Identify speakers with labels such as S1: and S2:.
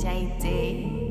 S1: JD.